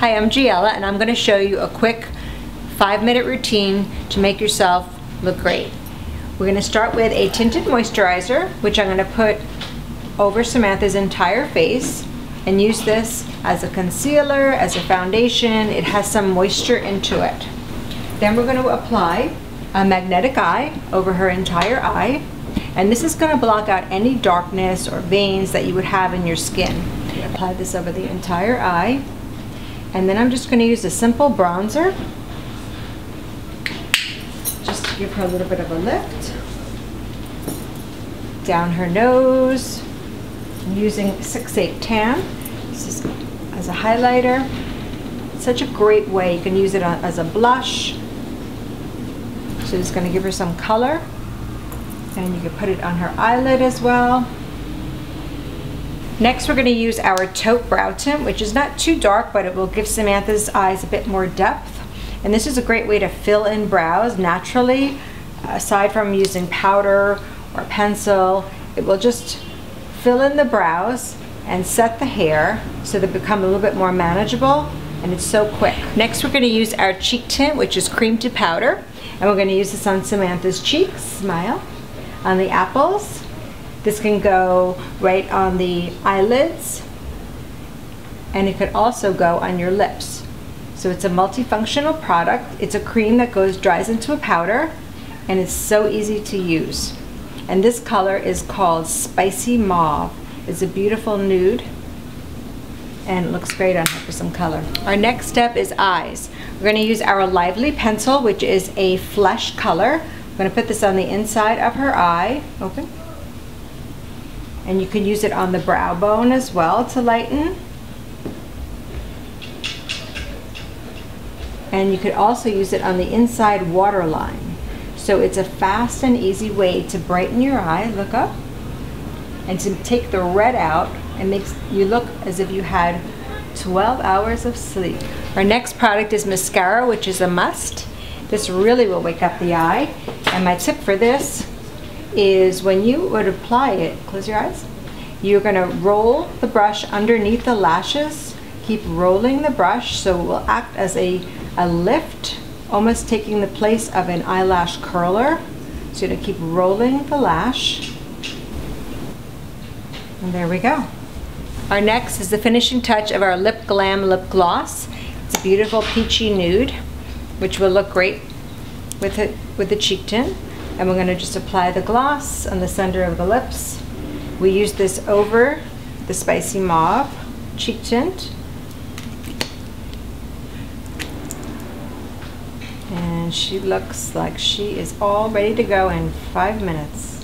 Hi, I'm Giella and I'm going to show you a quick five minute routine to make yourself look great. We're going to start with a tinted moisturizer, which I'm going to put over Samantha's entire face and use this as a concealer, as a foundation. It has some moisture into it. Then we're going to apply a magnetic eye over her entire eye. And this is going to block out any darkness or veins that you would have in your skin. Apply this over the entire eye. And then I'm just going to use a simple bronzer just to give her a little bit of a lift. Down her nose. I'm using 6-8 Tan. This is as a highlighter. Such a great way. You can use it as a blush. So it's going to give her some color. And you can put it on her eyelid as well. Next, we're going to use our taupe brow tint, which is not too dark, but it will give Samantha's eyes a bit more depth. And this is a great way to fill in brows naturally, aside from using powder or pencil. It will just fill in the brows and set the hair so they become a little bit more manageable and it's so quick. Next, we're going to use our cheek tint, which is cream to powder. And we're going to use this on Samantha's cheeks, smile, on the apples, this can go right on the eyelids and it could also go on your lips. So it's a multifunctional product. It's a cream that goes dries into a powder and it's so easy to use. And this color is called Spicy Mauve. It's a beautiful nude and it looks great on her for some color. Our next step is eyes. We're going to use our Lively pencil, which is a flesh color. I'm going to put this on the inside of her eye. Open and you can use it on the brow bone as well to lighten. And you could also use it on the inside waterline. So it's a fast and easy way to brighten your eye, look up, and to take the red out and makes you look as if you had 12 hours of sleep. Our next product is mascara, which is a must. This really will wake up the eye. And my tip for this is when you would apply it, close your eyes, you're gonna roll the brush underneath the lashes, keep rolling the brush so it will act as a, a lift, almost taking the place of an eyelash curler. So you're gonna keep rolling the lash. And there we go. Our next is the finishing touch of our Lip Glam Lip Gloss. It's a beautiful peachy nude, which will look great with it with the cheek tint and we're going to just apply the gloss on the center of the lips. We use this over the Spicy Mauve cheek tint. And she looks like she is all ready to go in five minutes.